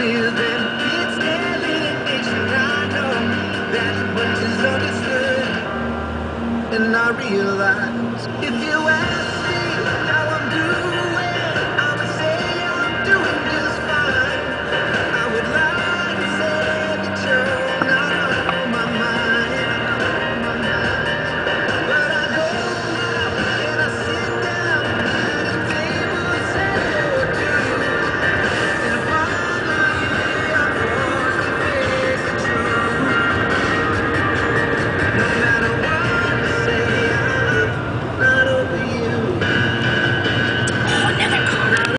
is, then it's alienation. I know that much is understood, and I realize if you